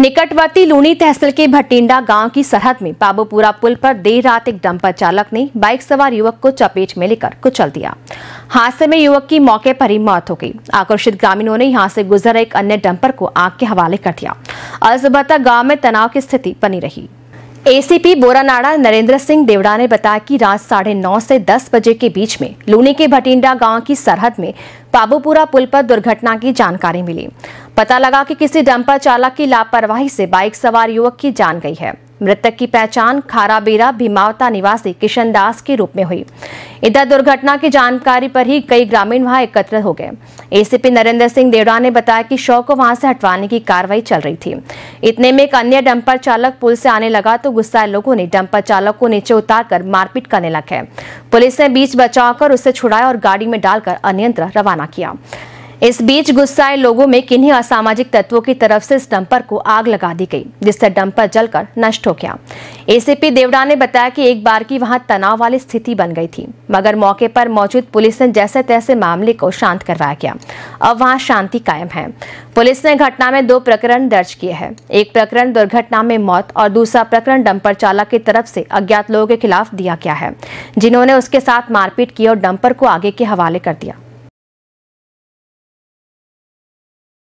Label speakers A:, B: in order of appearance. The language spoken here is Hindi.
A: निकटवर्ती लूनी तहसील के भटिंडा गाँव की सरहद में बाबूपुरा पुल पर देर रात एक डंपर चालक ने बाइक सवार युवक को चपेट में लेकर कुचल दिया। हादसे में युवक की मौके पर ही मौत हो गई। आक्रोशित ग्रामीणों ने यहाँ से गुजर एक अन्य डंपर को आग के हवाले कर दिया। तक गाँव में तनाव की स्थिति बनी रही। एसीपी बोरानाड़ा नरेंद्र सिंह देवड़ा ने बताया कि रात साढ़े नौ से दस बजे के बीच में लूनी के भटिंडा गाँव की सरहद में बाबूपुरा पुल पर दुर्घटना की जानकारी मिली। पता लगा कि किसी डंपर चालक की लापरवाही से बाइक सवार युवक की जान गई है। मृतक की पहचान खाराबेरा भीमावता निवासी किशन दास के रूप में हुई। इधर दुर्घटना की जानकारी पर ही कई ग्रामीण वहाँ एकत्र हो गए। एसीपी नरेंद्र सिंह देवड़ा ने बताया कि शव को वहाँ से हटवाने की कार्रवाई चल रही थी। इतने में एक अन्य डंपर चालक पुल से आने लगा तो गुस्साए लोगों ने डंपर चालक को नीचे उतारकर मारपीट करने लगे पुलिस ने बीच बचाव कर उसे छुड़ाया और गाड़ी में डालकर अनियंत्र रवाना किया। इस बीच गुस्साए लोगों में किन्हीं असामाजिक तत्वों की तरफ़ से इस डंपर को आग लगा दी गई, जिससे डंपर जलकर नष्ट हो गया। एसीपी देवड़ा ने बताया कि एक बार की वहाँ तनाव वाली स्थिति बन गई थी, मगर मौके पर मौजूद पुलिस ने जैसे तैसे मामले को शांत करवाया गया। अब वहाँ शांति कायम है। पुलिस ने घटना में दो प्रकरण दर्ज किए हैं। एक प्रकरण दुर्घटना में मौत और दूसरा प्रकरण डंपर चालक की तरफ़ से अज्ञात लोगों के खिलाफ दिया गया है, जिन्होंने उसके साथ मारपीट की और डंपर को आगे के हवाले कर दिया।